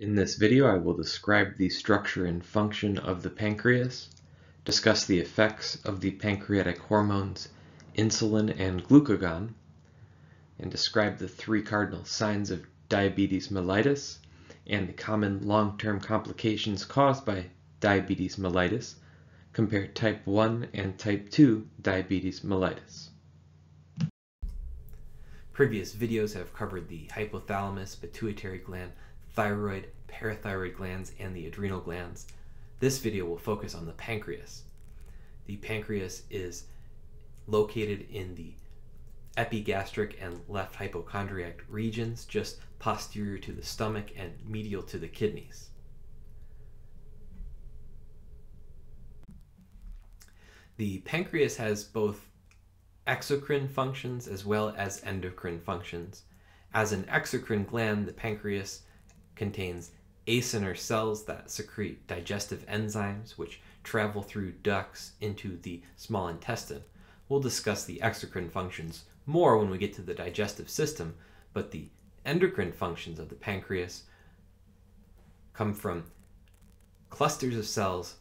In this video I will describe the structure and function of the pancreas, discuss the effects of the pancreatic hormones insulin and glucagon, and describe the three cardinal signs of diabetes mellitus and the common long-term complications caused by diabetes mellitus, compare type 1 and type 2 diabetes mellitus. Previous videos have covered the hypothalamus, pituitary gland, thyroid, parathyroid glands, and the adrenal glands. This video will focus on the pancreas. The pancreas is located in the epigastric and left hypochondriac regions, just posterior to the stomach and medial to the kidneys. The pancreas has both exocrine functions as well as endocrine functions. As an exocrine gland, the pancreas contains acinar cells that secrete digestive enzymes which travel through ducts into the small intestine. We'll discuss the exocrine functions more when we get to the digestive system, but the endocrine functions of the pancreas come from clusters of cells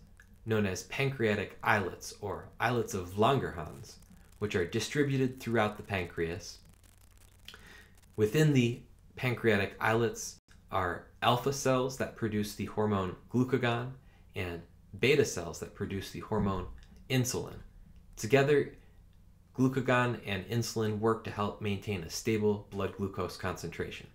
known as pancreatic islets or islets of Langerhans, which are distributed throughout the pancreas. Within the pancreatic islets are alpha cells that produce the hormone glucagon and beta cells that produce the hormone insulin. Together, glucagon and insulin work to help maintain a stable blood glucose concentration.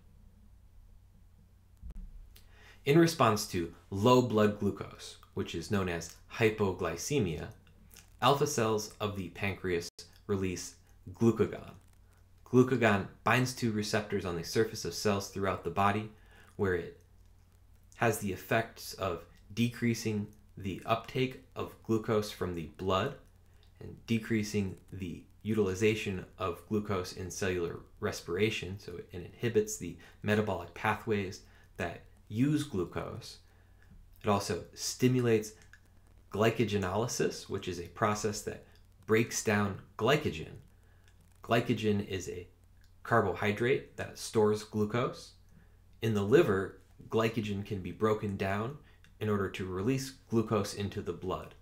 In response to low blood glucose, which is known as hypoglycemia, alpha cells of the pancreas release glucagon. Glucagon binds to receptors on the surface of cells throughout the body where it has the effects of decreasing the uptake of glucose from the blood and decreasing the utilization of glucose in cellular respiration. So it inhibits the metabolic pathways that use glucose it also stimulates glycogenolysis, which is a process that breaks down glycogen. Glycogen is a carbohydrate that stores glucose. In the liver, glycogen can be broken down in order to release glucose into the blood.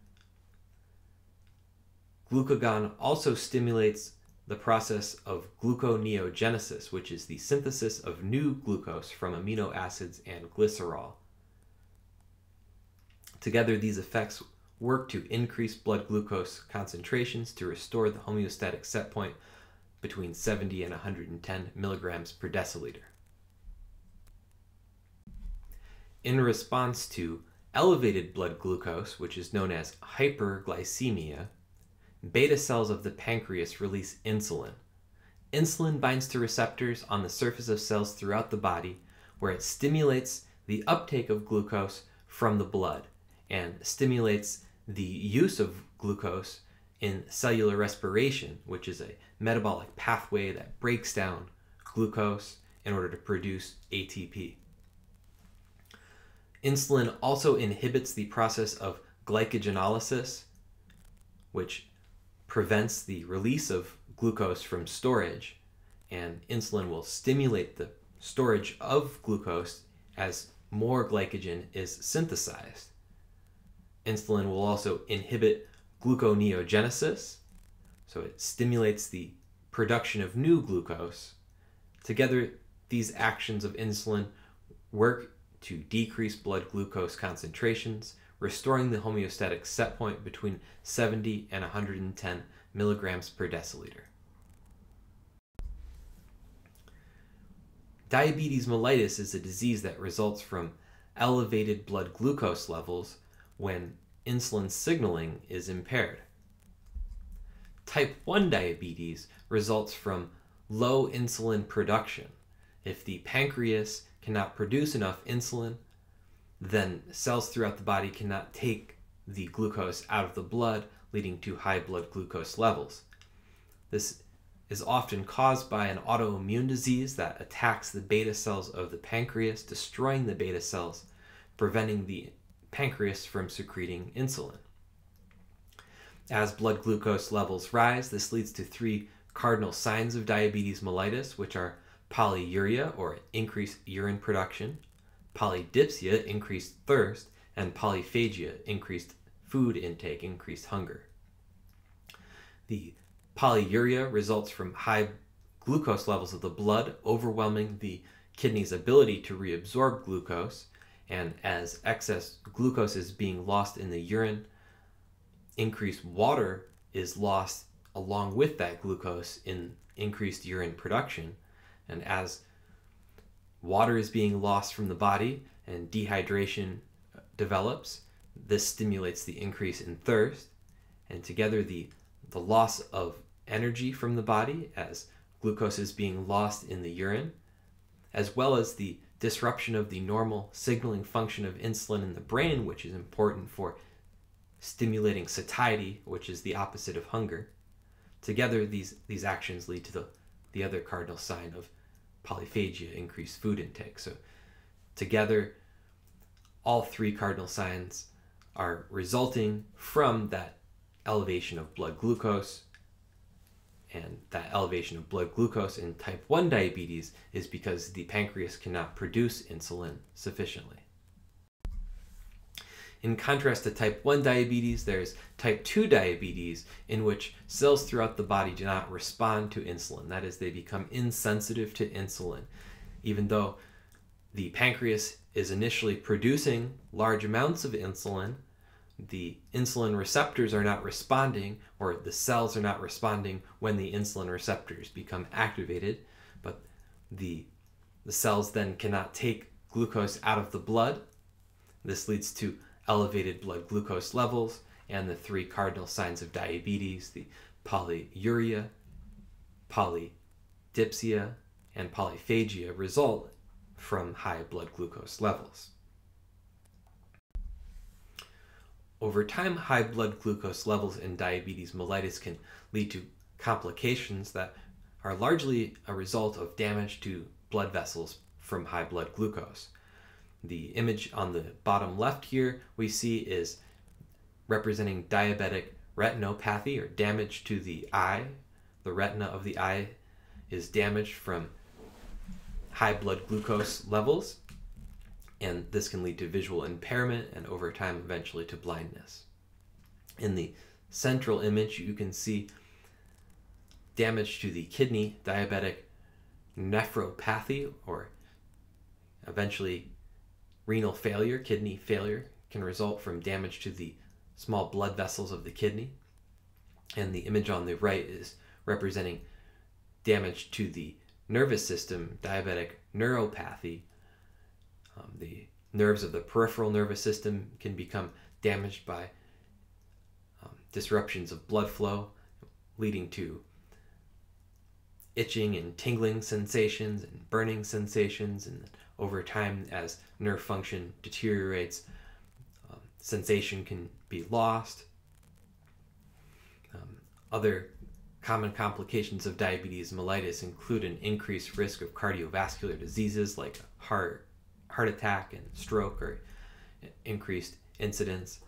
Glucagon also stimulates the process of gluconeogenesis, which is the synthesis of new glucose from amino acids and glycerol. Together, these effects work to increase blood glucose concentrations to restore the homeostatic set point between 70 and 110 milligrams per deciliter. In response to elevated blood glucose, which is known as hyperglycemia, beta cells of the pancreas release insulin. Insulin binds to receptors on the surface of cells throughout the body where it stimulates the uptake of glucose from the blood and stimulates the use of glucose in cellular respiration, which is a metabolic pathway that breaks down glucose in order to produce ATP. Insulin also inhibits the process of glycogenolysis, which prevents the release of glucose from storage, and insulin will stimulate the storage of glucose as more glycogen is synthesized. Insulin will also inhibit gluconeogenesis, so it stimulates the production of new glucose. Together, these actions of insulin work to decrease blood glucose concentrations, restoring the homeostatic set point between 70 and 110 milligrams per deciliter. Diabetes mellitus is a disease that results from elevated blood glucose levels when insulin signaling is impaired. Type 1 diabetes results from low insulin production. If the pancreas cannot produce enough insulin, then cells throughout the body cannot take the glucose out of the blood, leading to high blood glucose levels. This is often caused by an autoimmune disease that attacks the beta cells of the pancreas, destroying the beta cells, preventing the pancreas from secreting insulin. As blood glucose levels rise, this leads to three cardinal signs of diabetes mellitus, which are polyuria or increased urine production, polydipsia, increased thirst, and polyphagia, increased food intake, increased hunger. The polyuria results from high glucose levels of the blood overwhelming the kidney's ability to reabsorb glucose, and as excess glucose is being lost in the urine, increased water is lost along with that glucose in increased urine production. And as water is being lost from the body and dehydration uh, develops, this stimulates the increase in thirst. And together, the, the loss of energy from the body as glucose is being lost in the urine, as well as the disruption of the normal signaling function of insulin in the brain, which is important for stimulating satiety, which is the opposite of hunger. Together, these, these actions lead to the, the other cardinal sign of polyphagia, increased food intake. So, together, all three cardinal signs are resulting from that elevation of blood glucose. And that elevation of blood glucose in type 1 diabetes is because the pancreas cannot produce insulin sufficiently. In contrast to type 1 diabetes, there's type 2 diabetes, in which cells throughout the body do not respond to insulin. That is, they become insensitive to insulin. Even though the pancreas is initially producing large amounts of insulin, the insulin receptors are not responding, or the cells are not responding when the insulin receptors become activated, but the, the cells then cannot take glucose out of the blood. This leads to elevated blood glucose levels, and the three cardinal signs of diabetes the polyuria, polydipsia, and polyphagia result from high blood glucose levels. Over time, high blood glucose levels in diabetes mellitus can lead to complications that are largely a result of damage to blood vessels from high blood glucose. The image on the bottom left here we see is representing diabetic retinopathy or damage to the eye. The retina of the eye is damaged from high blood glucose levels, and this can lead to visual impairment and over time eventually to blindness. In the central image, you can see damage to the kidney, diabetic nephropathy, or eventually renal failure, kidney failure, can result from damage to the small blood vessels of the kidney. And the image on the right is representing damage to the nervous system, diabetic neuropathy. Um, the nerves of the peripheral nervous system can become damaged by um, disruptions of blood flow, leading to itching and tingling sensations and burning sensations. And over time, as nerve function deteriorates, um, sensation can be lost. Um, other common complications of diabetes mellitus include an increased risk of cardiovascular diseases like heart, heart attack and stroke or increased incidence.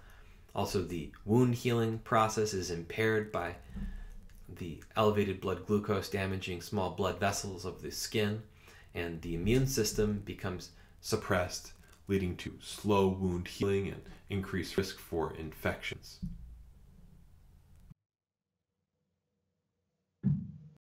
Also, the wound healing process is impaired by the elevated blood glucose damaging small blood vessels of the skin, and the immune system becomes suppressed, leading to slow wound healing and increased risk for infections.